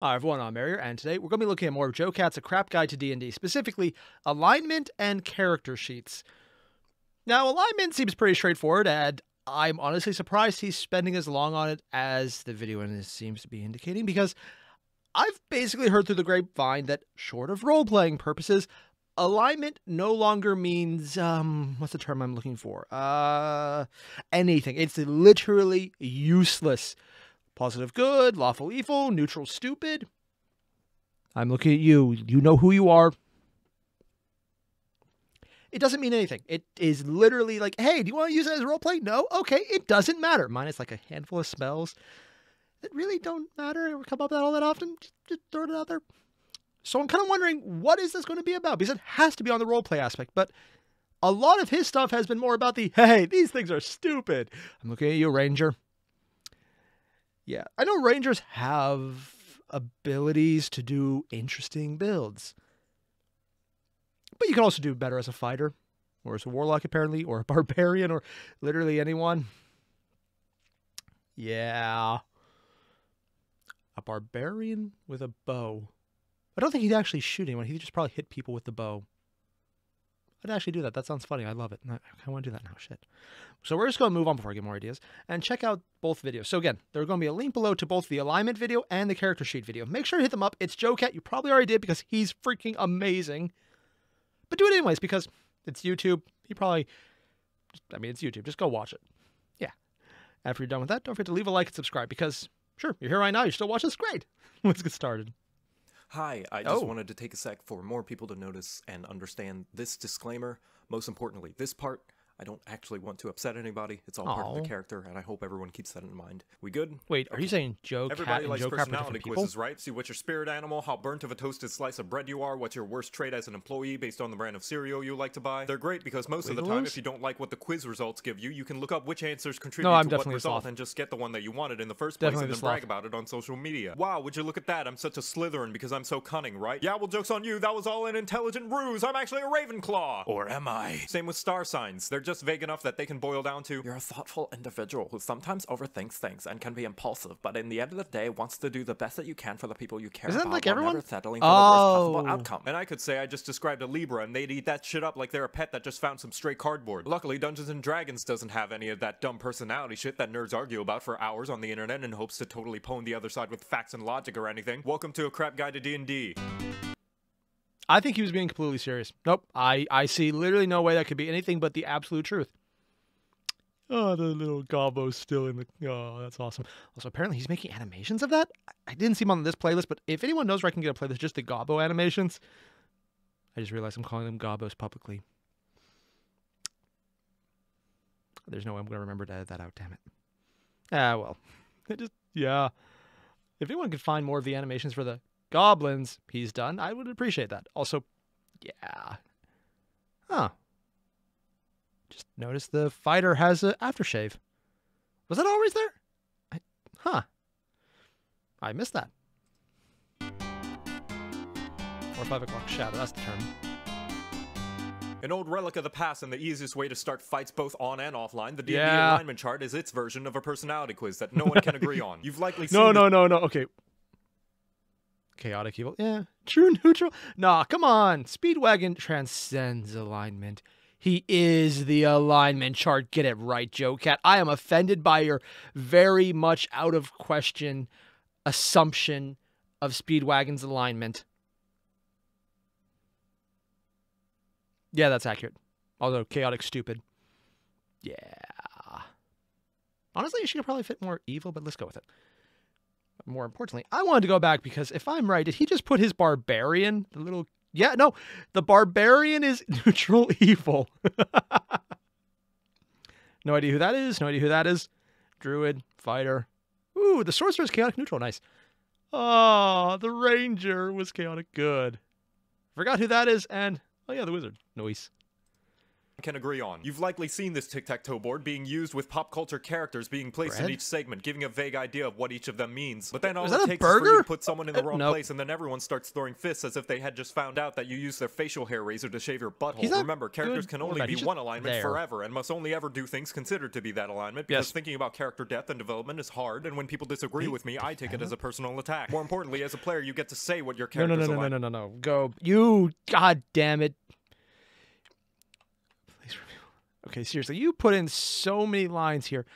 Hi everyone, I'm Airier, and today we're going to be looking at more of JoCat's A Crap Guide to D&D, specifically alignment and character sheets. Now, alignment seems pretty straightforward, and I'm honestly surprised he's spending as long on it as the video seems to be indicating, because I've basically heard through the grapevine that, short of role-playing purposes, alignment no longer means, um, what's the term I'm looking for? Uh, anything. It's literally useless. Positive good, lawful evil, neutral stupid. I'm looking at you. You know who you are. It doesn't mean anything. It is literally like, hey, do you want to use it as roleplay? No? Okay, it doesn't matter. Minus like a handful of spells that really don't matter or come up that all that often. Just, just throw it out there. So I'm kind of wondering, what is this going to be about? Because it has to be on the roleplay aspect, but a lot of his stuff has been more about the, hey, these things are stupid. I'm looking at you, Ranger. Yeah, I know Rangers have abilities to do interesting builds. But you can also do better as a fighter, or as a warlock, apparently, or a barbarian, or literally anyone. Yeah. A barbarian with a bow. I don't think he'd actually shoot anyone. He'd just probably hit people with the bow. I'd actually do that. That sounds funny. I love it. I, want to do that now. Shit. So we're just going to move on before I get more ideas and check out both videos. So again, there's going to be a link below to both the alignment video and the character sheet video. Make sure to hit them up. It's JoCat. You probably already did because he's freaking amazing. But do it anyways because it's YouTube. He probably, I mean, it's YouTube. Just go watch it. Yeah. After you're done with that, don't forget to leave a like and subscribe because, sure, you're here right now. You still watch this. Great. Let's get started. Hi, I just Oh. wanted to take a sec for more people to notice and understand this disclaimer. Most importantly, this part, I don't actually want to upset anybody. It's all part of the character, and I hope everyone keeps that in mind. We good? Wait, are you saying JoCat Everybody and likes Joe personality quizzes, right? See what's your spirit animal, how burnt of a toasted slice of bread you are, what's your worst trait as an employee based on the brand of cereal you like to buy. They're great because most of the time, if you don't like what the quiz results give you, you can look up which answers contribute No, I'm to what result and just get the one that you wanted in the first place Definitely and then brag about it on social media. Wow, would you look at that? I'm such a Slytherin because I'm so cunning, right? Yeah, well, joke's on you. That was all an intelligent ruse. I'm actually a Ravenclaw. Or am I? Same with star signs. They're just vague enough that they can boil down to You're a thoughtful individual who sometimes overthinks things and can be impulsive, but in the end of the day wants to do the best that you can for the people you care Isn't about like everyone? never settling for the worst Oh. possible outcome. And I could say I just described a Libra and they'd eat that shit up like they're a pet that just found some stray cardboard. Luckily, Dungeons and Dragons doesn't have any of that dumb personality shit that nerds argue about for hours on the internet in hopes to totally pwn the other side with facts and logic or anything. Welcome to a crap guide to D&D. I think he was being completely serious. Nope. I, I see literally no way that could be anything but the absolute truth. Oh, the little gobbo's still in the. Oh, that's awesome. Also, apparently he's making animations of that. I- didn't see him on this playlist, but if anyone knows where I can get a playlist just the gobbo animations, I just realized I'm calling them gobbos publicly. There's no way I'm going to remember to edit that out, damn it. Ah, well. It just, yeah. If anyone could find more of the animations for the goblins he's done, I would appreciate that. Also, yeah. Huh. Just noticed the fighter has an aftershave. Was that always there? I, huh. I missed that. Or five o'clock shadow, that's the term. An old relic of the past and the easiest way to start fights both on and offline, the D&D Yeah. alignment chart is its version of a personality quiz that no one can agree on. You've likely seen No, no, no, no. Okay. Chaotic evil. Yeah. True neutral. Nah, come on. Speedwagon transcends alignment. He is the alignment chart. Get it right, JoCat. I am offended by your very much out of question assumption of Speedwagon's alignment. Yeah, that's accurate. Although chaotic stupid. Yeah. Honestly, she could probably fit more evil, but let's go with it. More importantly, I wanted to go back because if I'm right, did he just put his barbarian, the little yeah, no, the barbarian is neutral evil. no idea who that is. No idea who that is. Druid, fighter. Ooh, the sorcerer is chaotic neutral. Nice. Oh, the ranger was chaotic good. Forgot who that is, and oh yeah, the wizard. Noise. Can agree on. You've likely seen this tic-tac-toe board being used with pop culture characters being placed Bread? in each segment, giving a vague idea of what each of them means. But then all it takes is for you to put someone in the Uh, wrong nope. place, and then everyone starts throwing fists as if they had just found out that you used their facial hair razor to shave your butthole. Remember, characters good can only be one alignment there. forever, and must only ever do things considered to be that alignment. Because Yes. thinking about character depth and development is hard, and when people disagree with me, I take it as a personal attack. More importantly, as a player, you get to say what your No, no, character's no, no, no, no, no, no. Go. You. God damn it. Okay, seriously. You put in so many lines here.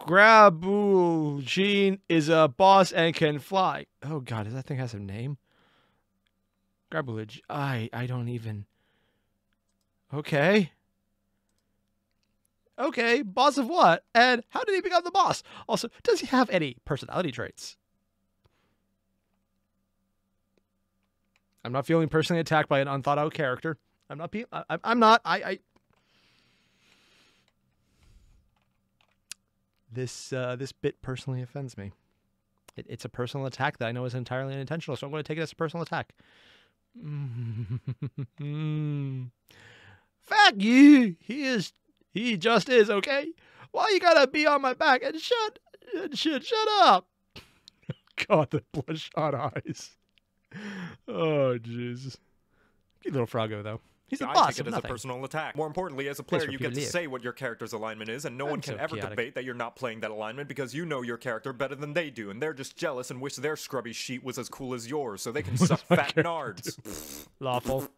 Grabul Jean is a boss and can fly. Oh God, does that thing has a name? Grabulage. I I don't even. Okay. Okay, boss of what? And how did he become the boss? Also, does he have any personality traits? I'm not feeling personally attacked by an unthought out character. I'm not being. I, I'm not. I. I this uh, this bit personally offends me. It, it's a personal attack that I know is entirely unintentional, so I'm going to take it as a personal attack. Fuck you. He is. He just is. Okay. Why you gotta be on my back and shut and shit? Shut up. God, the bloodshot eyes. Oh, jeez. Cute little Froggo, though. He's a I boss take it as a personal attack. More importantly, as a player, you get to live. say what your character's alignment is, and no I'm one can so ever chaotic. debate that you're not playing that alignment because you know your character better than they do, and they're just jealous and wish their scrubby sheet was as cool as yours, so they can suck fat nards. Lawful.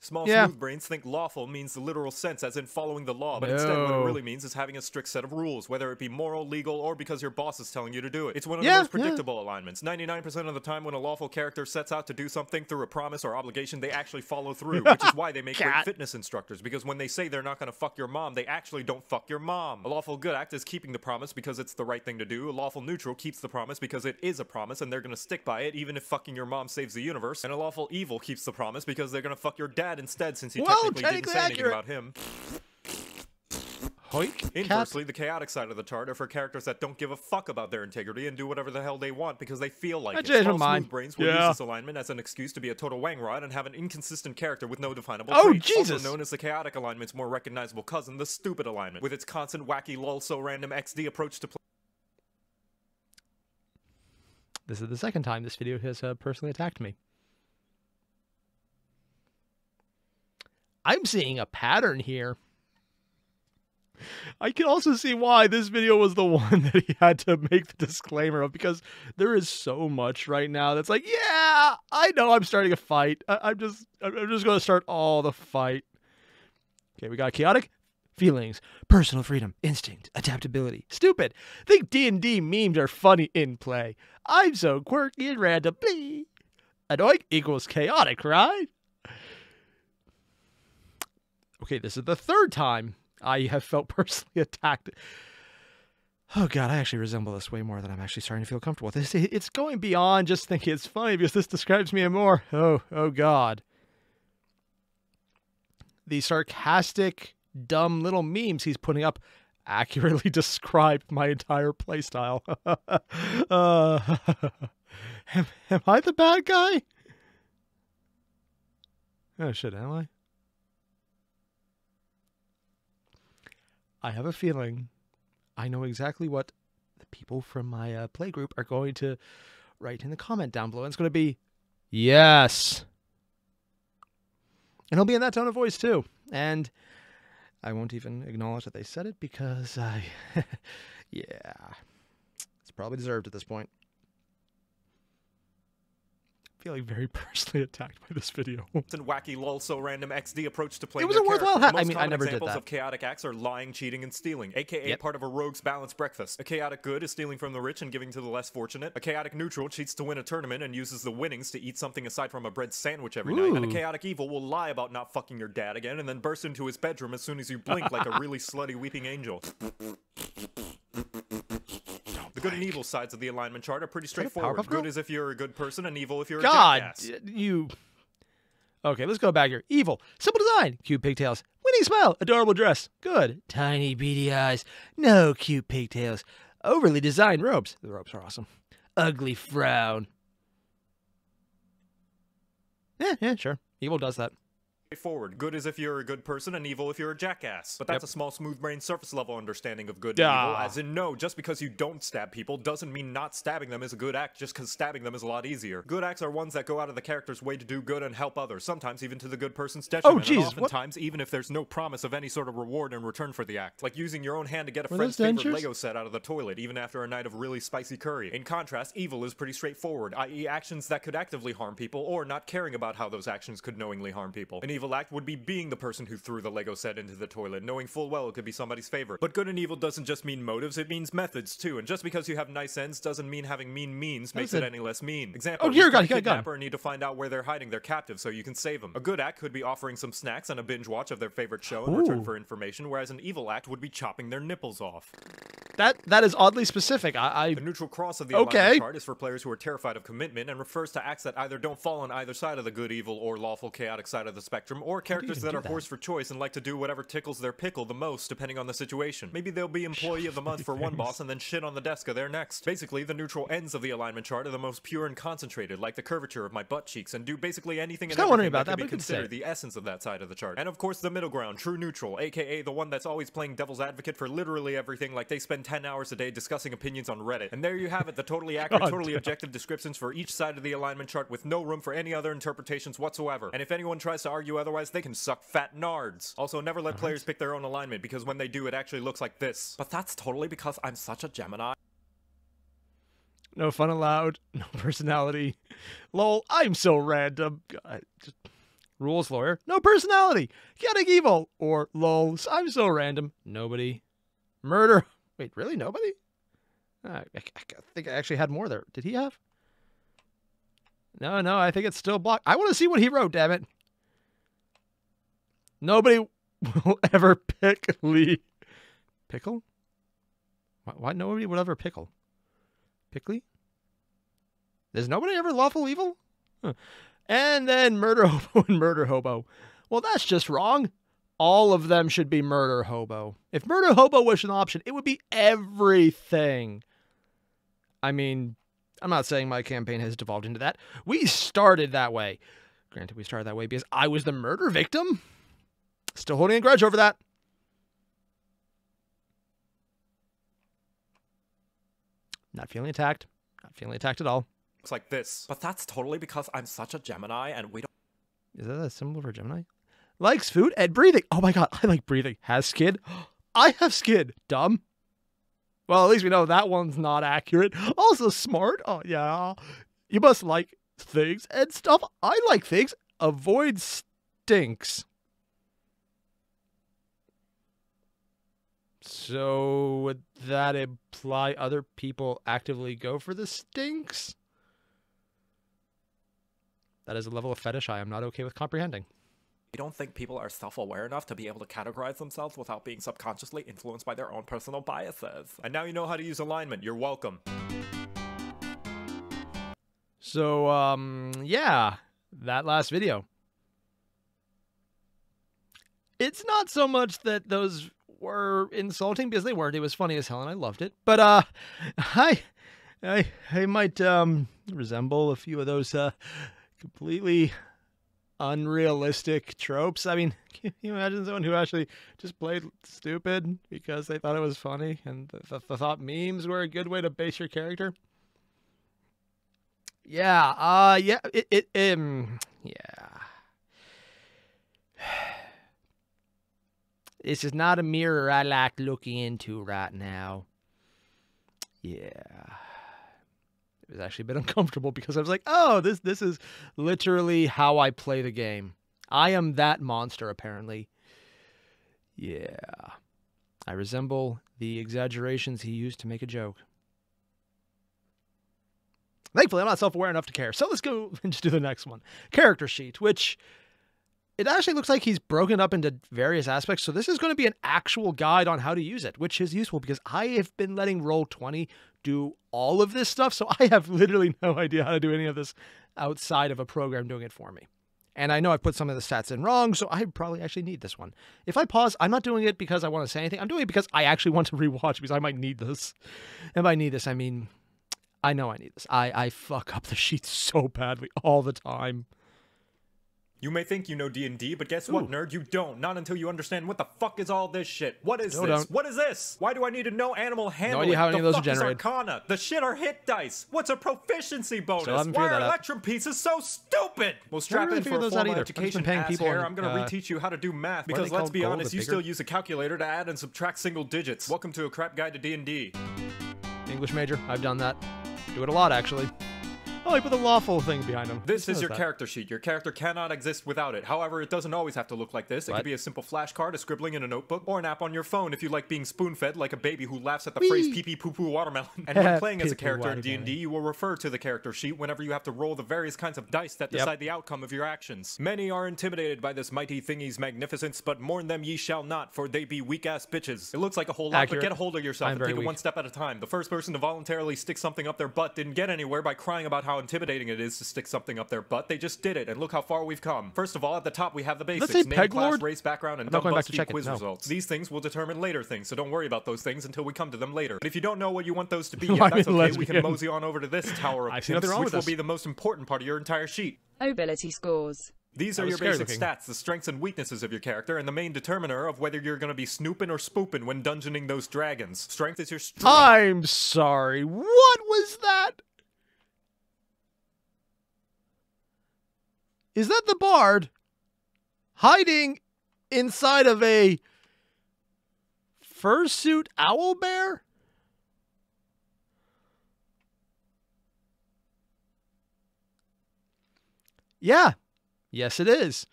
Small Yeah. smooth brains think lawful means the literal sense, as in following the law, but instead what it really means is having a strict set of rules, whether it be moral, legal, or because your boss is telling you to do it. It's one of Yeah, the most yeah. predictable alignments. 99% of the time when a lawful character sets out to do something through a promise or obligation, they actually follow through, which is why they make great fitness instructors, because when they say they're not going to fuck your mom, they actually don't fuck your mom. A lawful good act is keeping the promise because it's the right thing to do. A lawful neutral keeps the promise because it is a promise and they're going to stick by it even if fucking your mom saves the universe. And a lawful evil keeps the promise because they're going to fuck your dad instead since he Well, technically didn't technically say anything about him. Hoik. Inversely, the chaotic side of the chart are for characters that don't give a fuck about their integrity and do whatever the hell they want because they feel like I it. Small, mind. smooth brains will Yeah. use this alignment as an excuse to be a total wangrod and have an inconsistent character with no definable Oh, traits. Jesus. Also known as the chaotic alignment's more recognizable cousin, the stupid alignment, with its constant wacky lol so random XD approach to play. This is the second time this video has uh, personally attacked me. I'm seeing a pattern here. I can also see why this video was the one that he had to make the disclaimer of because there is so much right now that's like, yeah, I know I'm starting a fight. I- I'm just, I'm just going to start all the fight. Okay, we got chaotic feelings, personal freedom, instinct, adaptability. Stupid. Think D&D memes are funny in play. I'm so quirky and random. Blee. Anoik equals chaotic, right? Okay, this is the third time I have felt personally attacked. Oh god, I actually resemble this way more than I'm actually starting to feel comfortable with. This it's going beyond just thinking it's funny because this describes me more. Oh, oh god. The sarcastic, dumb little memes he's putting up accurately describe my entire playstyle. uh, am, am I the bad guy? Oh shit, am I? I have a feeling I know exactly what the people from my uh, play group are going to write in the comment down below. And it's going to be yes. And he'll be in that tone of voice too. And I won't even acknowledge that they said it because I, yeah, it's probably deserved at this point. Feeling very personally attacked by this video. and wacky lol so random XD approach to playing It was a worthwhile hat. I Most mean, I never did examples that. of chaotic acts are lying, cheating, and stealing, aka Yep. part of a rogue's balanced breakfast. A chaotic good is stealing from the rich and giving to the less fortunate. A chaotic neutral cheats to win a tournament and uses the winnings to eat something aside from a bread sandwich every night. And a chaotic evil will lie about not fucking your dad again and then burst into his bedroom as soon as you blink like a really slutty weeping angel. The good and evil sides of the alignment chart are pretty straightforward. Good is if you're a good person, and evil if you're a God, jackass. you. Okay, let's go back here. Evil, simple design, cute pigtails, winning smile, adorable dress, good, tiny beady eyes, no cute pigtails, overly designed robes. The robes are awesome. Ugly frown. Yeah, yeah, sure. Evil does that. Forward. Good is if you're a good person, and evil if you're a jackass. But that's Yep. a small, smooth brain, surface level understanding of good and evil. As in, no, just because you don't stab people doesn't mean not stabbing them is a good act, just because stabbing them is a lot easier. Good acts are ones that go out of the character's way to do good and help others, sometimes even to the good person's detriment. Jesus, and what- oftentimes, even if there's no promise of any sort of reward in return for the act. Like using your own hand to get a Were friend's favorite? Lego set out of the toilet, even after a night of really spicy curry. In contrast, evil is pretty straightforward, i.e., actions that could actively harm people, or not caring about how those actions could knowingly harm people. An evil act would be being the person who threw the Lego set into the toilet, knowing full well it could be somebody's favorite. But good and evil doesn't just mean motives, it means methods too. And just because you have nice ends doesn't mean having mean means makes it any less mean. Example: Oh, here, you got got got need to find out where they're hiding their captive so you can save them. A good act could be offering some snacks and a binge watch of their favorite show in return for information, whereas an evil act would be chopping their nipples off. That that is oddly specific. I, The neutral cross of the Okay. alignment chart is for players who are terrified of commitment and refers to acts that either don't fall on either side of the good, evil, or lawful, chaotic side of the spectrum, or characters that are that? forced for choice and like to do whatever tickles their pickle the most, depending on the situation. Maybe they'll be employee of the month for one boss and then shit on the desk of their next. Basically, the neutral ends of the alignment chart are the most pure and concentrated, like the curvature of my butt cheeks, and do basically anything and was kinda wondering everything about that that, could be but good to say. considered the essence of that side of the chart. And of course, the middle ground, true neutral, aka the one that's always playing devil's advocate for literally everything, like they spend 10 hours a day discussing opinions on Reddit. And there you have it, the totally accurate, God totally damn. objective descriptions for each side of the alignment chart with no room for any other interpretations whatsoever. And if anyone tries to argue otherwise, they can suck fat nards. Also, never let players pick their own alignment, because when they do, it actually looks like this. But that's totally because I'm such a Gemini. no fun allowed. No personality. Lol. I'm so random. God, just, rules lawyer. No personality. Chaotic evil. Or lol. I'm so random. Nobody. Murder. Wait, really? Nobody? Ah, I, I, I think I actually had more there. Did he have? No, no. I think it's still blocked. I want to see what he wrote. Damn it. Nobody will ever pick Lee. Pickle? Why, why nobody would ever pickle? Pickly? Does nobody ever lawful evil? Huh. And then murder hobo and murder hobo. Well, that's just wrong. All of them should be murder hobo. If murder hobo was an option, it would be everything. I mean, I'm not saying my campaign has devolved into that. We started that way. Granted, we started that way because I was the murder victim. Still holding a grudge over that. Not feeling attacked. Not feeling attacked at all. Looks like this. But that's totally because I'm such a Gemini and we don't Is that a symbol for Gemini? Likes food and breathing. Oh my god, I like breathing. Has skin. I have skin. Dumb. Well, at least we know that one's not accurate. Also smart. Oh yeah. You must like things and stuff. I like things. Avoid stinks. So would that imply other people actively go for the stinks? That is a level of fetish I am not okay with comprehending. we don't think people are self-aware enough to be able to categorize themselves without being subconsciously influenced by their own personal biases. And now you know how to use alignment. You're welcome. So, um, yeah, that last video. It's not so much that those were insulting because they weren't. It was funny as hell and I loved it. But uh I I I might um resemble a few of those uh completely unrealistic tropes. I mean, can you imagine someone who actually just played stupid because they thought it was funny and the th- thought memes were a good way to base your character? Yeah, uh yeah, it it um yeah. This is not a mirror I like looking into right now. Yeah. It was actually a bit uncomfortable because I was like, "Oh, this this is literally how I play the game. I am that monster apparently." Yeah. I resemble the exaggerations he used to make a joke. Thankfully, I'm not self aware enough to care. So let's go and just do the next one. Character sheet, which it actually looks like he's broken up into various aspects. So this is going to be an actual guide on how to use it, which is useful because I have been letting Roll20 do all of this stuff. So I have literally no idea how to do any of this outside of a program doing it for me. And I know I've put some of the stats in wrong, so I probably actually need this one. If I pause, I'm not doing it because I want to say anything. I'm doing it because I actually want to rewatch because I might need this. And by need this, I mean I know I need this. I, I fuck up the sheets so badly all the time. You may think you know D&D, but guess what, nerd? You don't. Not until you understand what the fuck is all this shit. What is Still this? don't. What is this? Why do I need to know animal handling? idea how any the of those are fuck is generated. Arcana? The shit are hit dice. What's a proficiency bonus? haven't Why are that out. electrum pieces so stupid? Well, strap really in for figured a formal either. I've just been education, paying ass people hair. in, I'm gonna uh, reteach you how to do math because let's be honest, the you still use a calculator to add and subtract single digits. Welcome to a crap guide to D&D. English major. I've done that. Do it a lot, actually. Oh, I put the lawful thing behind him. This is your that. character sheet. Your character cannot exist without it. However, it doesn't always have to look like this. It What? could be a simple flashcard, a scribbling in a notebook, or an app on your phone if you like being spoon-fed like a baby who laughs at the Whee! phrase pee pee poo poo watermelon. And when playing as a character in. D&D, you will refer to the character sheet whenever you have to roll the various kinds of dice that Yep. decide the outcome of your actions. Many are intimidated by this mighty thingy's magnificence, but mourn them ye shall not, for they be weak-ass bitches. It looks like a whole lot, Accurate. but get a hold of yourself I'm and very take it one step at a time. The first person to voluntarily stick something up their butt didn't get anywhere by crying about how intimidating it is to stick something up their butt. They just did it, and look how far we've come. First of all, at the top we have the that basics: say name, Peg class, Lord? race, background, and I'm not dumb going back to BuzzFeed check it, quiz no. results. These things will determine later things, so don't worry about those things until we come to them later. But if you don't know what you want those to be yet, that's mean, okay. We can mosey on over to this tower of I see pimps, which with will this. be the most important part of your entire sheet. Ability scores. These are your basic looking. stats, the strengths and weaknesses of your character, and the main determiner of whether you're going to be snooping or spooping when dungeoning those dragons. Strength is your strength. I'm sorry. What was that? Is that the bard hiding inside of a fursuit owl bear? Yeah. Yes, it is.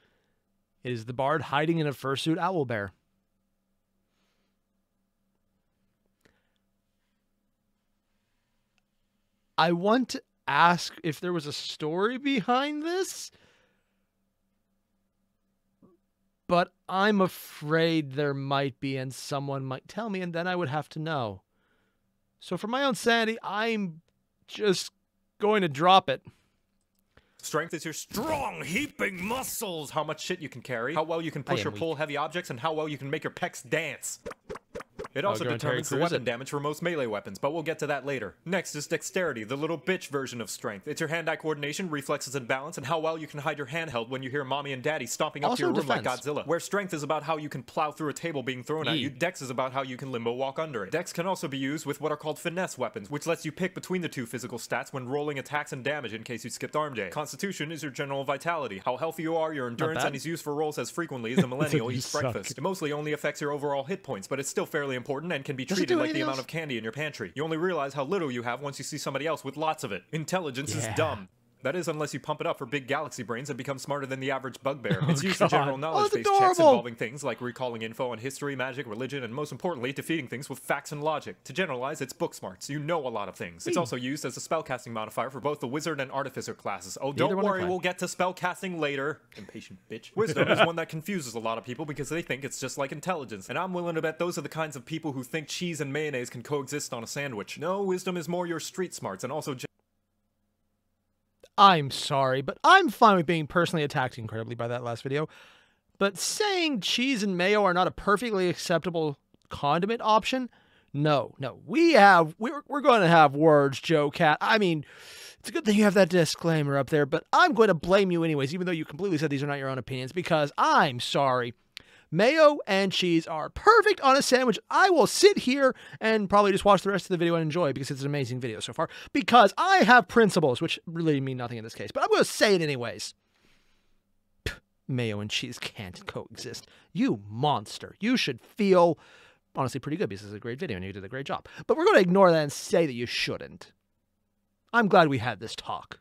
It is the bard hiding in a fursuit owl bear. I want to ask if there was a story behind this, but I'm afraid there might be, and someone might tell me, and then I would have to know. So, for my own sanity, I'm just going to drop it. Strength is your strong, heaping muscles. How much shit you can carry, how well you can push or pull heavy objects, and how well you can make your pecs dance. It also go on, Terry determines the weapon damage for most melee weapons, but we'll get to that later. Next is dexterity, the little bitch version of strength. It's your hand-eye coordination, reflexes, and balance, and how well you can hide your handheld when you hear mommy and daddy stomping up Also to your room like. Godzilla. Where strength is about how you can plow through a table being thrown at you, dex is about how you can limbo walk under it. Dex can also be used with what are called finesse weapons, which lets you pick between the two physical stats when rolling attacks and damage in case you skipped arm day. Constitution is your general vitality, how healthy you are, your endurance, and is used for rolls as frequently as a millennial eats breakfast. It mostly only affects your overall hit points, but it's still fairly important and can be treated like the anything amount of candy in your pantry. You only realize how little you have once you see somebody else with lots of it. Intelligence Yeah. is dumb. That is, unless you pump it up for big galaxy brains and become smarter than the average bugbear. Oh, It's used for God. general Oh, knowledge it's based checks involving things like recalling info on history, magic, religion, and most importantly, defeating things with facts and logic. To generalize, it's book smarts. You know a lot of things. It's also used as a spellcasting modifier for both the wizard and artificer classes. Oh, don't worry, we'll get to spellcasting later. Impatient bitch. Wisdom is one that confuses a lot of people because they think it's just like intelligence. And I'm willing to bet those are the kinds of people who think cheese and mayonnaise can coexist on a sandwich. No, wisdom is more your street smarts and also I'm sorry, but I'm fine with being personally attacked incredibly by that last video. But saying cheese and mayo are not a perfectly acceptable condiment option, no, no. We have we're we're going to have words, JoCat. I mean, it's a good thing you have that disclaimer up there, but I'm going to blame you anyways, even though you completely said these are not your own opinions, because I'm sorry. Mayo and cheese are perfect on a sandwich. I will sit here and probably just watch the rest of the video and enjoy because it's an amazing video so far. Because I have principles, which really mean nothing in this case, but I'm going to say it anyways. Pff, Mayo and cheese can't coexist. You monster. You should feel honestly pretty good because is a great video and you did a great job. But we're going to ignore that and say that you shouldn't. I'm glad we had this talk.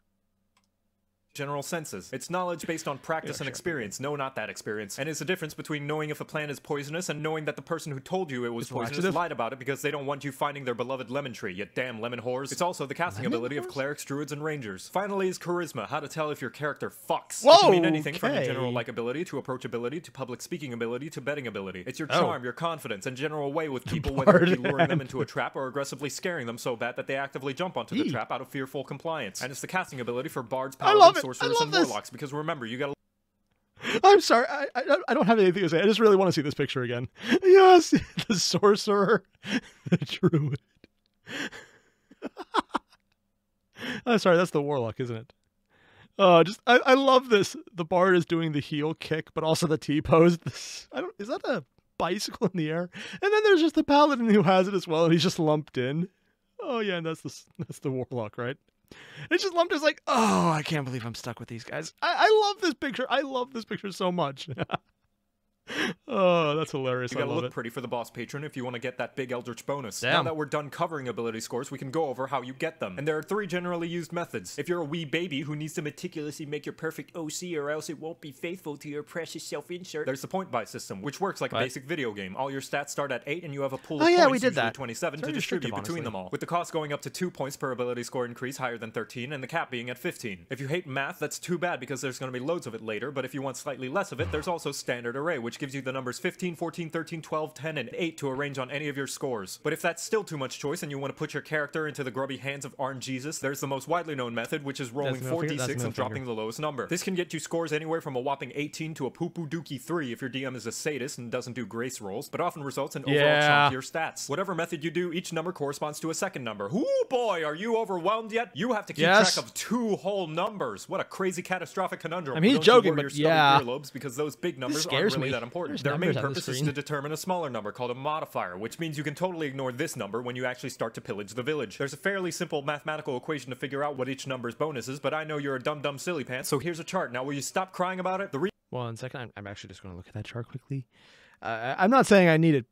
General senses. It's knowledge based on practice Yeah, and sure. experience. No, not that experience. And it's the difference between knowing if a plant is poisonous and knowing that the person who told you it was It's poisonous laxative. lied about it because they don't want you finding their beloved lemon tree, you damn lemon whores. It's also the casting Lemon ability of clerics, druids, and rangers. Finally is charisma, how to tell if your character fucks. it Whoa, can mean anything from your general okay. likability to approachability to public speaking ability to betting ability. It's your Oh. charm, your confidence, and general way with people, whether it be luring them into a trap or aggressively scaring them so bad that they actively jump onto the trap out of fearful compliance. And it's the casting ability for bards, paladins, it. Sorcerers, and this. warlocks because remember, you gotta I'm sorry. I, I, don't- I don't have anything to say. I just really want to see this picture again. Yes, the sorcerer, the druid. I'm sorry, that's the warlock, isn't it? Oh, just I, I love this. The bard is doing the heel kick, but also the T pose. This I don't is that a bicycle in the air? And then there's just the paladin who has it as well, and he's just lumped in. Oh yeah, and that's the that's the warlock, right? It's just lumped as like, oh, I can't believe I'm stuck with these guys. I, I love this picture. I love this picture so much. oh, that's hilarious. You gotta love look it. pretty for the boss patron if you want to get that big Eldritch bonus. Now that we're done covering ability scores, we can go over how you get them. And there are three generally used methods. If you're a wee baby who needs to meticulously make your perfect OC or else it won't be faithful to your precious self-insert, there's the point buy system, which works like a basic video game. All your stats start at 8 and you have a pool Oh, of yeah, we did that. 27, to distribute restrictive, between them all. With the cost going up to 2 points per ability score increase higher than 13 and the cap being at 15. If you hate math, that's too bad because there's going to be loads of it later, but if you want slightly less of it, there's also standard array, which gives you the numbers 15, 14, 13, 12, 10, and 8 to arrange on any of your scores. But if that's still too much choice and you want to put your character into the grubby hands of RNGesus, there's the most widely known method, which is rolling? That's 4d6 middle and dropping the lowest number. This can get you scores anywhere from a whopping 18 to a poopoo poo dookie 3 if your DM is a sadist and doesn't do grace rolls, but often results in overall Yeah. chunkier stats. Whatever method you do, each number corresponds to a second number. Ooh boy, are you overwhelmed yet? You have to keep Yes. track of two whole numbers. What a crazy catastrophic conundrum. I mean, he's Don't joking, but yeah. because those big numbers scares aren't really me. that important. There's Their main numbers on the purpose is to determine a smaller number called a modifier, which means you can totally ignore this number when you actually start to pillage the village. There's a fairly simple mathematical equation to figure out what each number's bonus is, but I know you're a dumb dumb silly pants, so here's a chart. Now will you stop crying about it? The re- One second. I'm, I'm actually just going to look at that chart quickly. Uh, I'm not saying I need it.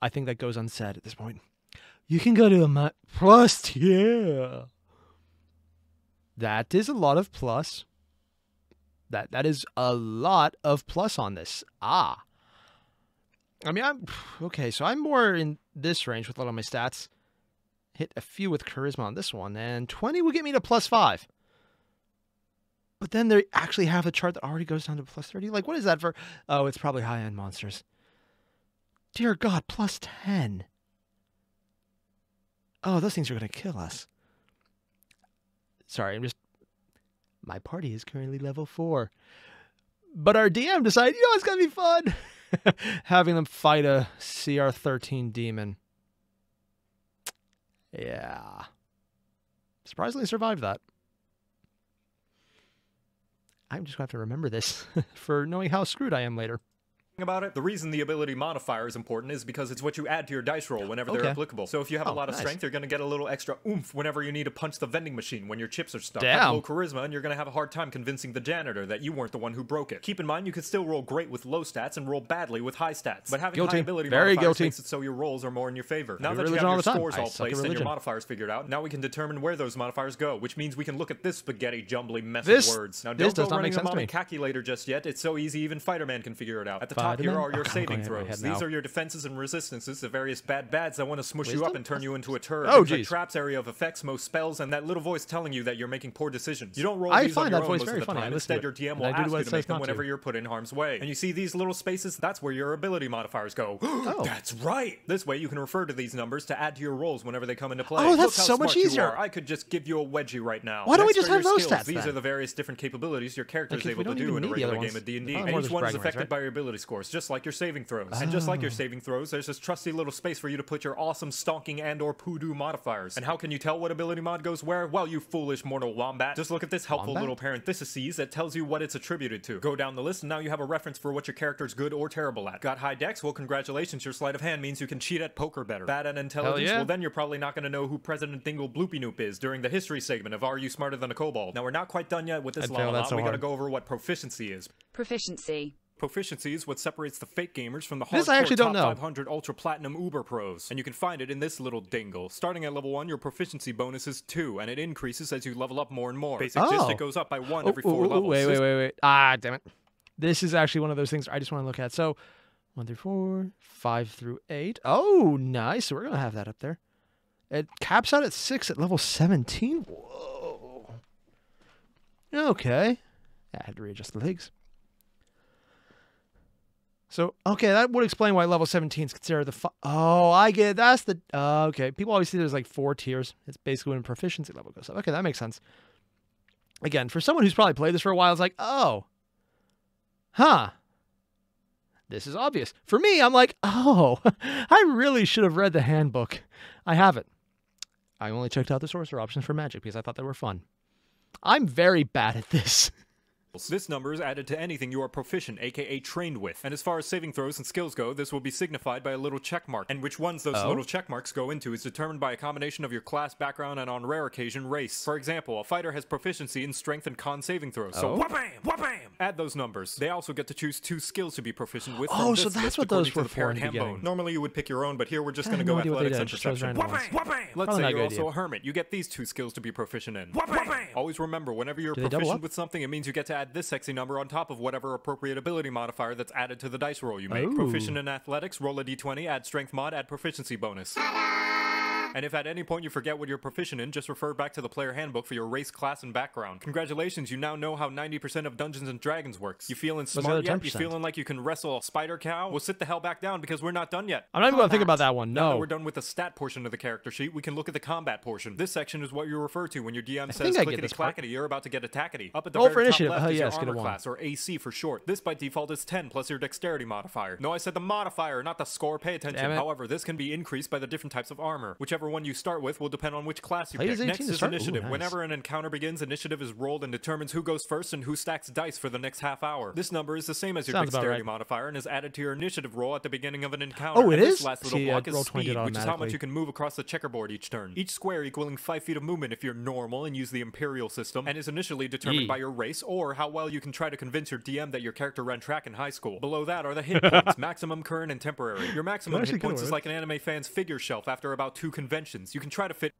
I think that goes unsaid at this point. You can go to a mi- plus tier. That is a lot of plus. That that is a lot of plus on this. Ah. I mean, I'm okay. So I'm more in this range with a lot of my stats. Hit a few with charisma on this one, and 20 will get me to plus five. But then they actually have a chart that already goes down to plus 30. Like, what is that for? Oh, it's probably high end monsters. Dear God, plus 10. Oh, those things are going to kill us. Sorry, I'm just. My party is currently level 4. But our DM decided, you know, it's going to be fun. Having them fight a CR 13 demon. Yeah. Surprisingly survived that. I'm just going to have to remember this for knowing how screwed I am later. About it. The reason the ability modifier is important is because it's what you add to your dice roll whenever they're applicable. So if you have a Oh, lot of nice. strength, you're going to get a little extra oomph whenever you need to punch the vending machine when your chips are stuck. Damn. Have low charisma, and you're going to have a hard time convincing the janitor that you weren't the one who broke it. Keep in mind, you can still roll great with low stats and roll badly with high stats. But having Guilty. high ability Very modifiers guilty. makes it so your rolls are more in your favor. Now that you have all your the scores all placed and your modifiers figured out, now we can determine where those modifiers go, which means we can look at this spaghetti jumbly mess This- of words. Now don't go running make sense a to mommy me. calculator just yet. It's so easy, even Fighter-Man can figure it out. At the top here are your Oh, saving going in my throws. These are your defenses and resistances to various bad bads that want to smush you up and turn you into a turd. Oh, Things like traps, area of effects, most spells, and that little voice telling you that you're making poor decisions. You don't roll I these on your that own voice most very of the funny. Time. Instead, your DM and will do ask you to make them to. whenever you're put in harm's way. Oh. And you see these little spaces, that's where your ability modifiers go. Oh. That's right. This way you can refer to these numbers to add to your rolls whenever they come into play. Oh, that's so much easier. I could just give you a wedgie right now. Why don't we just have those stats These are the various different capabilities your character is able to do in a the regular game of D&D. Oh, And each one is affected by your ability scores, just like your saving throws. And just like your Oh. saving throws, there's this trusty little space for you to put your awesome stonking and or poodoo modifiers. And how can you tell what ability mod goes where? Well, you foolish mortal wombat. Just look at this helpful Wombat? little parentheses that tells you what it's attributed to. Go down the list and now you have a reference for what your character's good or terrible at. Got high dex? Well, congratulations, your sleight of hand means you can cheat at poker better. Bad at intelligence? yeah. Well, then you're probably not going to know who President Dingle Bloopy Noop is during the history segment of Are You Smarter Than a Kobold? Now, we're not quite done yet with this I'd la la so We got to go over what proficiency is. Proficiency. Proficiency is what separates the fake gamers from the This hardcore I actually don't top know. 500 ultra platinum uber pros, and you can find it in this little dingle. Starting at level one, your proficiency bonus is two, and it increases as you level up more and more. Basic Oh. gist, it goes up by one Oh, every four ooh, ooh, levels. Wait, wait, wait, wait. Ah, damn it. This is actually one of those things I just want to look at. So, one through four, five through eight. Oh, nice. So we're gonna have that up there. It caps out at six at level seventeen. Whoa. Okay. I had to readjust the legs. So okay, that would explain why level 17 is considered the. Oh, I get it. that's the. Uh, okay, people always see there's like four tiers. It's basically when proficiency level goes up. Okay, that makes sense. Again, for someone who's probably played this for a while, it's like, oh, huh. This is obvious. For me, I'm like, oh, I really should have read the handbook. I haven't. I only checked out the sorcerer options for magic because I thought they were fun. I'm very bad at this. This number is added to anything you are proficient, aka trained with. And as far as saving throws and skills go, this will be signified by a little check mark. And which ones those Oh. little check marks go into is determined by a combination of your class, background, and on rare occasion, race. For example, a fighter has proficiency in strength and con saving throws. So Oh. wha-bam, wha-bam! Add those numbers. They also get to choose two skills to be proficient with. Oh, so that's what those were for in the beginning. Normally you would pick your own, but here we're just going to go idea what they athletics and perception. Let's say you're also a hermit. You get these two skills to be proficient in. Always remember, whenever you're Do they double proficient with something, it means you get to add this sexy number on top of whatever appropriate ability modifier that's added to the dice roll you make. Ooh. Proficient in athletics, roll a d20, add strength mod, add proficiency bonus. And if at any point you forget what you're proficient in, just refer back to the player handbook for your race, class, and background. Congratulations, you now know how 90% of Dungeons and Dragons works. You feeling smart yet? You 10%? feeling like you can wrestle a spider cow? Well, sit the hell back down because we're not done yet. I'm not even going to think about that one. Now that No. we're done with the stat portion of the character sheet, we can look at the combat portion. This section is what you refer to when your DM says I get clickety clackety, you're about to get attackety. Up at the Roll very top left Oh, is your armor class, or AC for short. This by default is 10 plus your dexterity modifier. No, I said the modifier, not the score. Pay attention. However, this can be increased by the different types of armor. Whichever one you start with will depend on which class you Play pick. Next is start? Ooh, initiative. nice. Whenever an encounter begins, initiative is rolled and determines who goes first and who stacks dice for the next half hour. This number is the same as your Sounds dexterity right. modifier and is added to your initiative roll at the beginning of an encounter. Oh, it And this last little See, block is roll 20 speed, which is how much you can move across the checkerboard each turn. Each square equaling 5 feet of movement if you're normal and use the Imperial system, and is initially determined Yee. by your race or how well you can try to convince your DM that your character ran track in high school. Below that are the hit points, maximum, current, and temporary. Your maximum hit points is like an anime fan's figure shelf after about two conventions. You can try to fit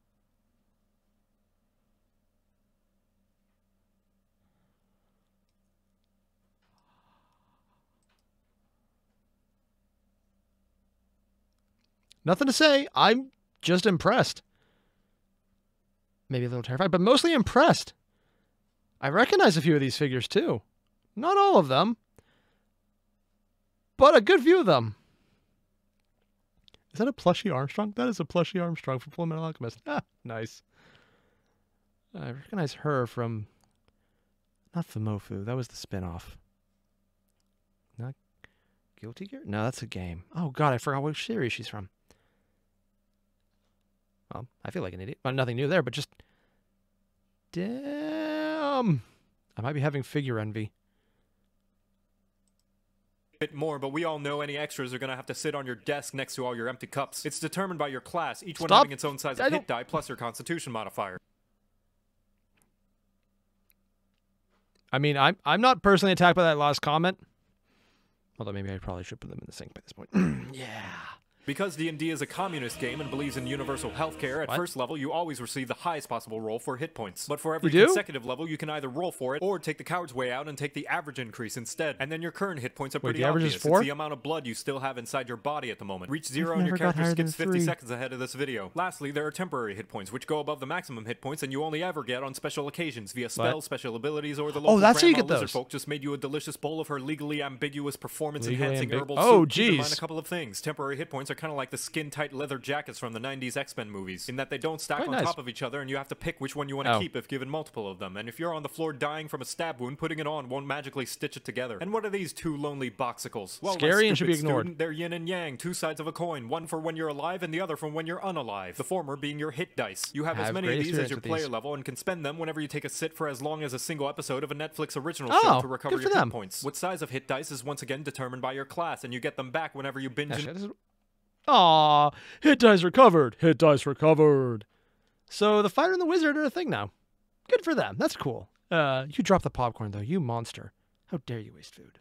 Nothing to say. I'm just impressed. Maybe a little terrified, but mostly impressed. I recognize a few of these figures too. Not all of them, but a good few of them. Is that a plushie Armstrong? That is a plushie Armstrong from Full Metal Alchemist. Ah, nice. I recognize her from not Famofu. That was the spin-off. Not Guilty Gear? No, that's a game. Oh god, I forgot which series she's from. Well, I feel like an idiot. Well, nothing new there, but just damn. I might be having figure envy. Bit more, but we all know any extras are going to have to sit on your desk next to all your empty cups. It's determined by your class, each one having its own size I of hit die plus your constitution modifier. I mean, I'm I'm not personally attacked by that last comment. Although maybe I probably should put them in the sink by this point. yeah. Because D&D is a communist game and believes in universal healthcare, at What? first level you always receive the highest possible roll for hit points. But for every consecutive level, you can either roll for it or take the coward's way out and take the average increase instead. And then your current hit points are Wait, pretty the average is obvious. It's the amount of blood you still have inside your body at the moment. Reach zero and your character skips 50 seconds ahead of this video. Lastly, there are temporary hit points, which go above the maximum hit points and you only ever get on special occasions via spells, special abilities, or the local Oh, that's how you grandma get lizard those. folk just made you a delicious bowl of her legally ambiguous performance-enhancing herbal Oh, soup. Mind jeez. a couple of things. Temporary hit points are kind of like the skin-tight leather jackets from the 90s X-Men movies, in that they don't stack Quite on nice. top of each other and you have to pick which one you want to Oh. keep if given multiple of them. And if you're on the floor dying from a stab wound, putting it on won't magically stitch it together. And what are these two lonely boxicles? Well, Scary and should be ignored. student, they're yin and yang, two sides of a coin, one for when you're alive and the other for when you're unalive. The former being your hit dice. You have I as many of these as your player these. level and can spend them whenever you take a sit for as long as a single episode of a Netflix original Oh, show to recover your for hit points. What size of hit dice is once again determined by your class, and you get them back whenever you binge Actually, an this is... Aw, hit dice recovered. Hit dice recovered. So the fighter and the wizard are a thing now. Good for them. That's cool. Uh, you dropped the popcorn though, you monster. How dare you waste food?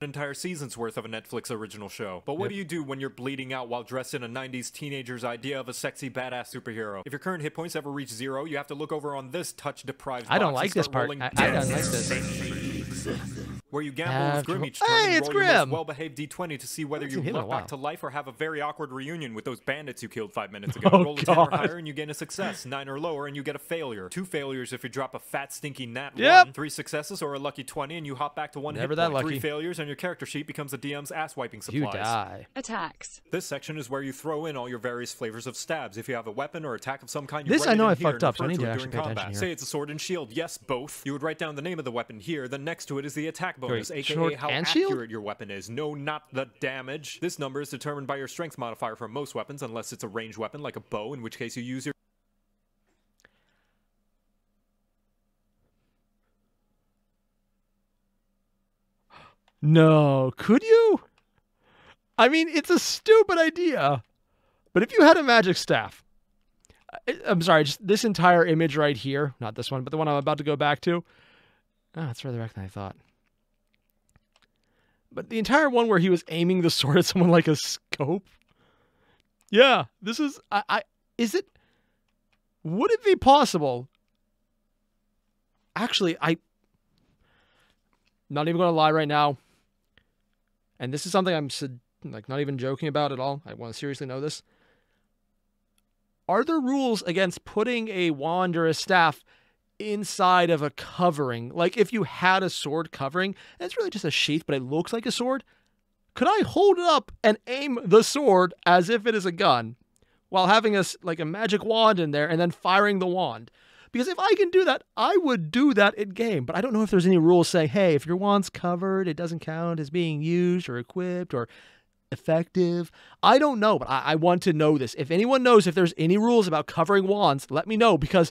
An entire season's worth of a Netflix original show. But what Yep. do you do when you're bleeding out while dressed in a 90s teenager's idea of a sexy badass superhero? If your current hit points ever reach zero, you have to look over on this touch deprived I don't like this part. I, I don't like this. Where you gamble Have with Grim to- each turn Hey, and it's roll your most Grim! well-behaved d20 to see whether you seen him in a luck back to life or have a very awkward reunion with those bandits you killed five minutes ago. Oh, roll a 10 or higher and you gain a success. Nine or lower and you get a failure. Two failures if you drop a fat stinky nat Yep. one. Three successes or a lucky 20 and you hop back to one Never hit that point. Three failures and your character sheet becomes the DM's ass wiping supplies. You supplies. die. Attacks. This section is where you throw in all your various flavors of stabs. If you have a weapon or attack of some kind, you This write I know it in I here fucked up, so I need to it actually during pay attention combat. here. Say it's a sword and shield. Yes, both. You would write down the name of the weapon here. Then next to it is the attack bonus, aka how accurate shield? your weapon is. No, not the damage. This number is determined by your strength modifier for most weapons, unless it's a ranged weapon like a bow, in which case you use your... No, could you? I mean, it's a stupid idea. But if you had a magic staff, I'm sorry, just this entire image right here, not this one, but the one I'm about to go back to. Oh, it's further back than I thought. But the entire one where he was aiming the sword at someone like a scope. Yeah, this is I, I is it would it be possible? Actually, I not even going to lie right now. And this is something I'm like not even joking about at all. I want to seriously know this. Are there rules against putting a wand or a staff inside of a covering? Like if you had a sword covering, it's really just a sheath, but it looks like a sword. Could I hold it up and aim the sword as if it is a gun, while having a like a magic wand in there and then firing the wand? Because if I can do that, I would do that in game. But I don't know if there's any rules saying, hey, if your wand's covered, it doesn't count as being used or equipped or effective. I don't know, but I, I want to know this. If anyone knows if there's any rules about covering wands, let me know because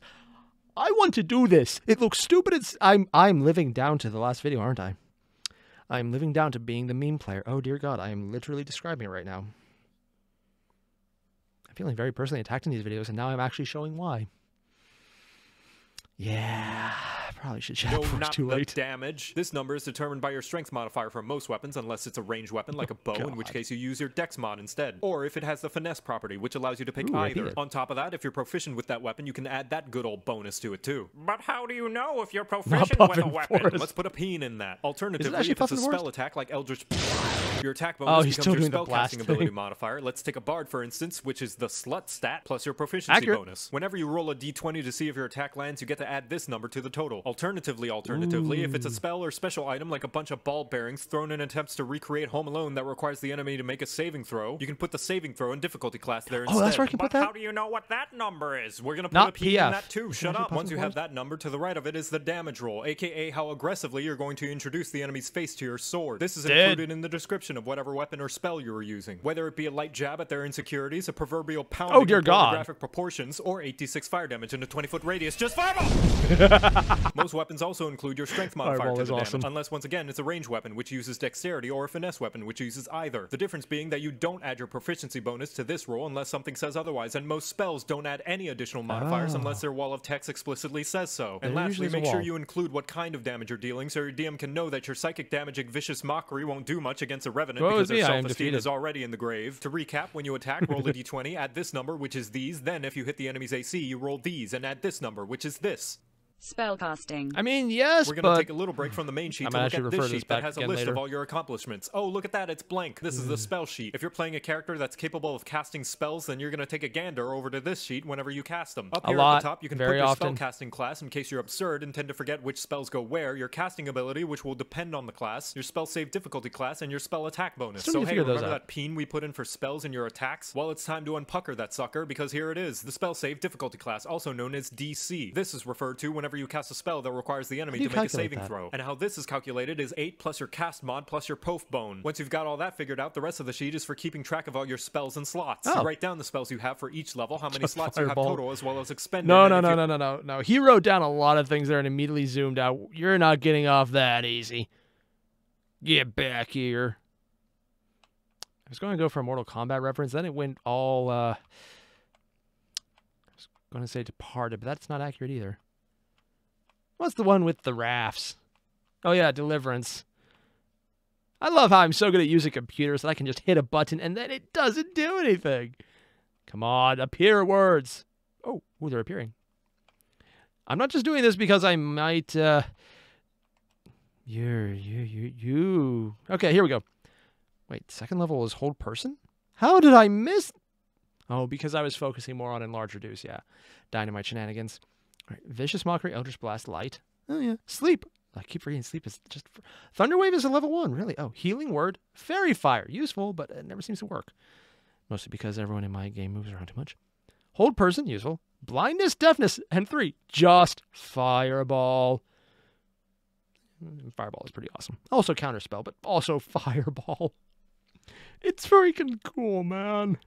I want to do this. It looks stupid. It's I'm I'm living down to the last video, aren't I? I'm living down to being the meme player. Oh dear God, I am literally describing it right now. I'm feeling very personally attacked in these videos, and now I'm actually showing why. Yeah, probably should shut No, up before it's not too the late. damage. This number is determined by your strength modifier for most weapons, unless it's a ranged weapon like a oh, bow, in which case you use your dex mod instead. Or if it has the finesse property, which allows you to pick Ooh, either. On top of that, if you're proficient with that weapon, you can add that good old bonus to it too. But how do you know if you're proficient with a weapon? Forest. Let's put a peen in that. Alternatively, actually if it's a spell Forest? attack like Eldritch, your attack Oh, bonus he's becomes still your spellcasting ability thing. modifier. Let's take a bard for instance, which is the slut stat plus your proficiency Accurate. bonus. Whenever you roll a d20 to see if your attack lands, you get to add this number to the total. Alternatively, alternatively, if it's a spell or special item like a bunch of ball bearings thrown in attempts to recreate Home Alone that requires the enemy to make a saving throw, you can put the saving throw in difficulty class there instead. Oh, that's where I can But put that. how do you know what that number is? We're gonna put Not a P in that too. Shut up. Once you have that number, to the right of it is the damage roll, aka how aggressively you're going to introduce the enemy's face to your sword. This is Dead. included in the description of whatever weapon or spell you are using. Whether it be a light jab at their insecurities, a proverbial pound Oh, dear God. pornographic proportions, or 8d6 fire damage in a 20 foot radius, just fireball! Most weapons also include your strength modifier Fireball to the awesome. damage, unless once again it's a ranged weapon which uses dexterity or a finesse weapon which uses either. The difference being that you don't add your proficiency bonus to this roll unless something says otherwise, and most spells don't add any additional modifiers ah. unless their wall of text explicitly says so. And There lastly, usually is a make sure you include what kind of damage you're dealing so your DM can know that your psychic damaging vicious mockery won't do much against a revenant Woe because their self-esteem is already in the grave. To recap, when you attack, roll a d20, add this number, which is these, then if you hit the enemy's AC, you roll these, and add this number, which is this. Spellcasting. I mean, yes, We're going but to take a little break from the main sheet I'm to look actually at this to this sheet that has a list later. of all your accomplishments. Oh, look at that, it's blank. This is the hmm. spell sheet. If you're playing a character that's capable of casting spells, then you're going to take a gander over to this sheet whenever you cast them. Up A here lot, at the top, you can put very your often. spellcasting class in case you're absurd and tend to forget which spells go where, your casting ability, which will depend on the class, your spell save difficulty class, and your spell attack bonus. Still So need to hey, remember out. that peen we put in for spells and your attacks? Well, it's time to unpucker that sucker because here it is, the spell save difficulty class, also known as DC. This is referred to whenever you cast a spell that requires the enemy to make a saving that? throw. And how this is calculated is 8 plus your cast mod plus your pof bone. Once you've got all that figured out, the rest of the sheet is for keeping track of all your spells and slots. Oh. You write down the spells you have for each level, how many Just slots you have total, as well as expended. no, no, no, no, no, no, no. He wrote down a lot of things there and immediately zoomed out. You're not getting off that easy. Get back here. I was going to go for a Mortal Kombat reference, then it went all. uh I was going to say Departed, but that's not accurate either. What's the one with the rafts? Oh yeah, Deliverance. I love how I'm so good at using computers that I can just hit a button and then it doesn't do anything. Come on, appear words. Oh, ooh, they're appearing. I'm not just doing this because I might. uh You're you you you. Okay, here we go. Wait, second level is hold person. How did I miss? Oh, because I was focusing more on enlarge reduce. Yeah, dynamite shenanigans. Right, vicious mockery, eldritch blast, light. Oh yeah, sleep. I keep forgetting sleep is just. Thunderwave is a level one, really. Oh, healing word, faerie fire, useful, but it never seems to work. Mostly because everyone in my game moves around too much. Hold person, useful. Blindness, deafness, and three, just fireball. Fireball is pretty awesome. Also counterspell, but also fireball. It's freaking cool, man.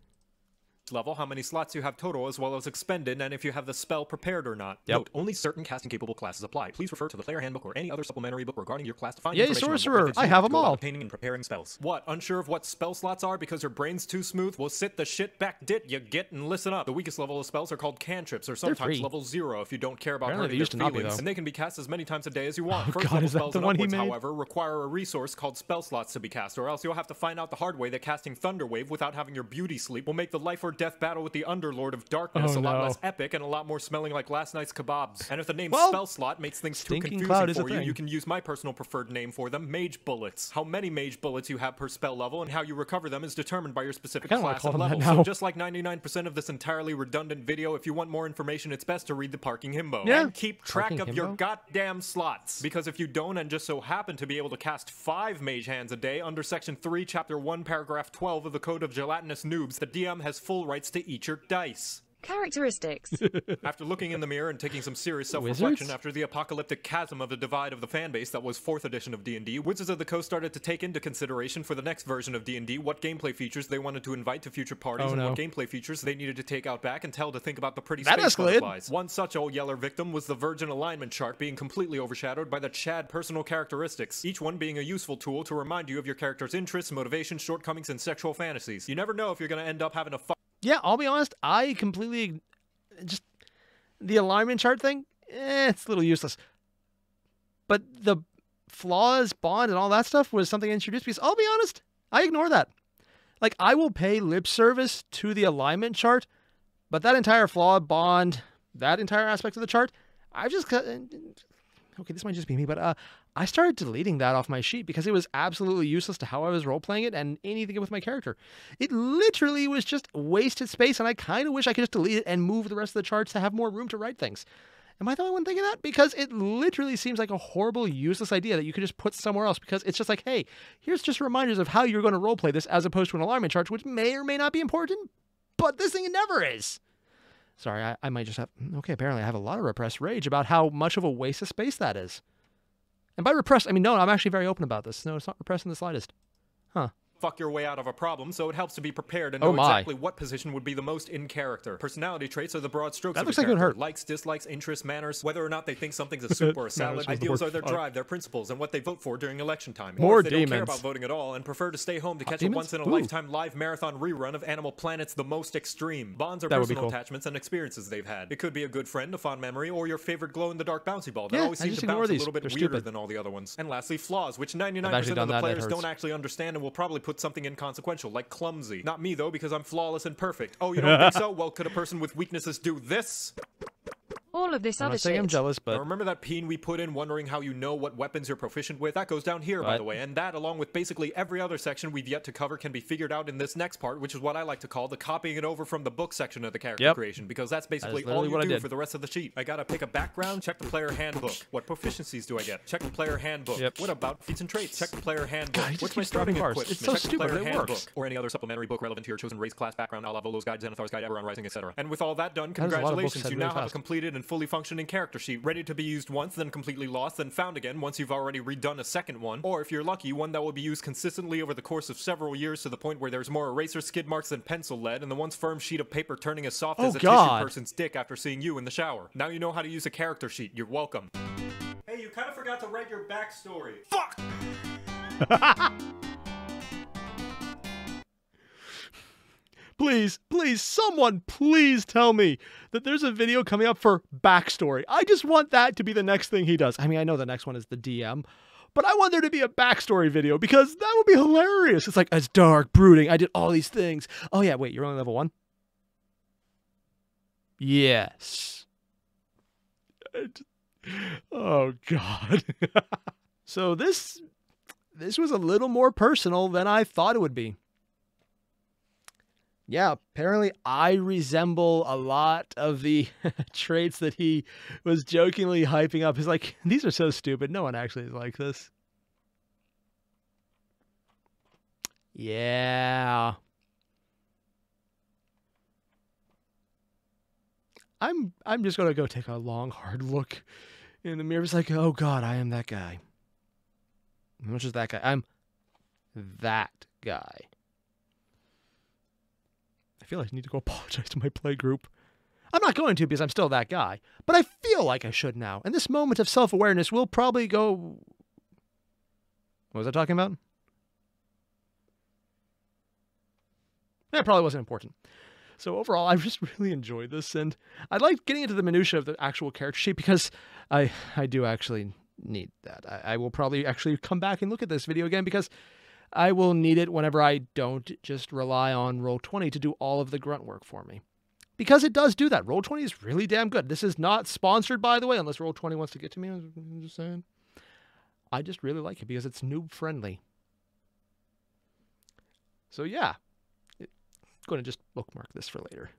Level, how many slots you have total, as well as expended, and if you have the spell prepared or not. Yep. Note, only certain casting capable classes apply. Please refer to the player handbook or any other supplementary book regarding your class to find Yay, information on what sorcerer! I have need to 'em go about all. Obtaining and preparing spells. What? Unsure of what spell slots are because your brain's too smooth? Well, sit the shit back, dit. You get and listen up. The weakest level of spells are called cantrips, or sometimes level zero if you don't care about Apparently hurting used to not be, though. and they can be cast as many times a day as you want. Oh, First God, level is that spells the and upwards, however, require a resource called spell slots to be cast, or else you'll have to find out the hard way that casting Thunderwave without having your beauty sleep will make the life or death battle with the Underlord of Darkness Oh, a lot no. less epic and a lot more smelling like last night's kebabs. And if the name Well, spell slot makes things too confusing for you, thing. you can use my personal preferred name for them, Mage Bullets. How many Mage Bullets you have per spell level and how you recover them is determined by your specific class and level. So just like 99% of this entirely redundant video, if you want more information, it's best to read the Parking Himbo. Yeah. And keep track Parking of your goddamn slots. Because if you don't and just so happen to be able to cast five mage hands a day under section 3, chapter 1, paragraph 12 of the Code of Gelatinous Noobs, the DM has full rights to eat your dice. Characteristics. After looking in the mirror and taking some serious self-reflection after the apocalyptic chasm of the divide of the fanbase that was 4th edition of D&D, Wizards of the Coast started to take into consideration for the next version of D&D what gameplay features they wanted to invite to future parties Oh, and no. what gameplay features they needed to take out back and tell to think about the pretty That space escalated. butterflies. One such old yeller victim was the Virgin alignment chart being completely overshadowed by the Chad personal characteristics, each one being a useful tool to remind you of your character's interests, motivations, shortcomings, and sexual fantasies. You never know if you're going to end up having a fu- Yeah, I'll be honest. I completely just the alignment chart thing. Eh, it's a little useless. But the flaws, bond, and all that stuff was something I introduced because I'll be honest, I ignore that. Like I will pay lip service to the alignment chart, but that entire flaw, bond, that entire aspect of the chart, I've just. Okay, this might just be me, but uh, I started deleting that off my sheet because it was absolutely useless to how I was role playing it and anything with my character. It literally was just wasted space, and I kind of wish I could just delete it and move the rest of the charts to have more room to write things. Am I the only one thinking that? Because it literally seems like a horrible, useless idea that you could just put somewhere else. Because it's just like, hey, here's just reminders of how you're going to roleplay this, as opposed to an alignment chart, which may or may not be important, but this thing never is. Sorry, I, I might just have. Okay, apparently I have a lot of repressed rage about how much of a waste of space that is. And by repressed, I mean, no, I'm actually very open about this. No, it's not repressed in the slightest. Huh. Fuck your way out of a problem, so it helps to be prepared and Oh know my. exactly what position would be the most in character. Personality traits are the broad strokes That of looks your like it would character. hurt. Likes, dislikes, interests, manners, whether or not they think something's a soup or a salad. was the Ideals are their fuck. drive, their principles, and what they vote for during election time. More or if they don't care demons. about voting at all and prefer to stay home to catch demons? a once in a Ooh. lifetime live marathon rerun of Animal Planet's The Most Extreme. Bonds are That would be personal cool. attachments and experiences they've had. It could be a good friend, a fond memory, or your favorite glow in the dark bouncy ball that Yeah, always I seems just to ignore bounce a these. little bit They're weirder stupid. than all the other ones. And lastly, flaws, which 99% actually of done the that, that players hurts. don't actually understand and will probably put something inconsequential, like clumsy. Not me, though, because I'm flawless and perfect. Oh, you don't think so? Well, could a person with weaknesses do this? All of this I'm other not saying I'm shit. jealous, Now, but remember that peen we put in wondering how you know what weapons you're proficient with? That goes down here, by the way. And that, along with basically every other section we've yet to cover, can be figured out in this next part, which is what I like to call the copying it over from the book section of the character Yep. creation, because that's basically all you what I do did. for the rest of the sheet. I gotta pick a background, check the player handbook. What proficiencies do I get? Check the player handbook. Yep. What about feats and traits? Check the player handbook. God, What's my starting bars. equipment? It's so Check the player but handbook. works. Or any other supplementary book relevant to your chosen race, class, background, a la Volo's Guide, Xanathar's Guide, Eberron Rising, etc. And with all that done, is a lot of books congratulations, said you really now have a completed and fully functioning character sheet, ready to be used once, then completely lost, then found again once you've already redone a second one. Or if you're lucky, one that will be used consistently over the course of several years to the point where there's more eraser skid marks than pencil lead, and the once firm sheet of paper turning as soft Oh, as a God. tissue person's dick after seeing you in the shower. Now you know how to use a character sheet. You're welcome. Hey, you kind of forgot to write your backstory. Fuck! please, please, someone, please tell me that there's a video coming up for backstory. I just want that to be the next thing he does. I mean, I know the next one is the DM, but I want there to be a backstory video because that would be hilarious. It's like, it's dark, brooding. I did all these things. Oh, yeah, wait, you're only level one? Yes. Oh, God. so this. This was a little more personal than I thought it would be yeah, apparently I resemble a lot of the traits that he was jokingly hyping up. He's like, these are so stupid. No one actually is like this. Yeah. I'm I'm just gonna go take a long, hard look in the mirror. It's like, oh god, I am that guy. Which is that guy? I'm that guy. I feel like I need to go apologize to my play group. I'm not going to because I'm still that guy, but I feel like I should now. And this moment of self awareness will probably go. What was I talking about? That probably wasn't important. So overall, I just really enjoyed this, and I like getting into the minutia of the actual character sheet because I I do actually need that. I, I will probably actually come back and look at this video again because I will need it whenever I don't just rely on Roll20 to do all of the grunt work for me. Because it does do that. Roll20 is really damn good. This is not sponsored, by the way, unless Roll20 wants to get to me. I'm just saying. I just really like it because it's noob friendly. So yeah, I'm going to just bookmark this for later.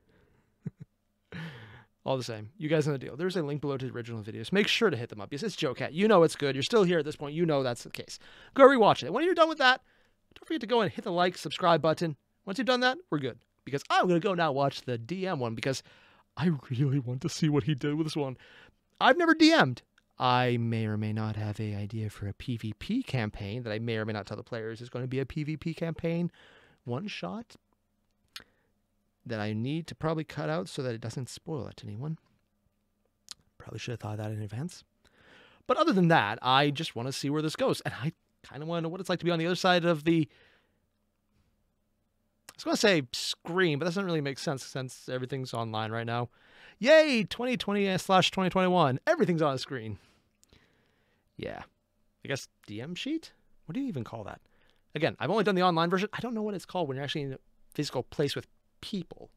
All the same, you guys know the deal. There's a link below to the original videos. Make sure to hit them up because it's JoCat. You know it's good. You're still here at this point. You know that's the case. Go rewatch it. When you're done with that, don't forget to go and hit the like, subscribe button. Once you've done that, we're good. Because I'm going to go now watch the DM one because I really want to see what he did with this one. I've never DM'd. I may or may not have a idea for a PvP campaign that I may or may not tell the players is going to be a PvP campaign one shot that I need to probably cut out so that it doesn't spoil it to anyone. Probably should have thought that in advance. But other than that, I just want to see where this goes. And I kind of want to know what it's like to be on the other side of the. I was going to say screen, but that doesn't really make sense since everything's online right now. Yay, 2020 uh, slash 2021. Everything's on a screen. Yeah. I guess DM sheet? What do you even call that? Again, I've only done the online version. I don't know what it's called when you're actually in a physical place with people.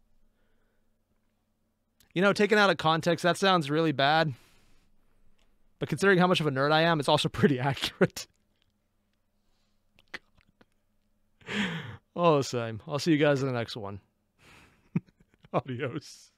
You know, taken out of context, that sounds really bad. But considering how much of a nerd I am, it's also pretty accurate. All the same. I'll see you guys in the next one. Adios.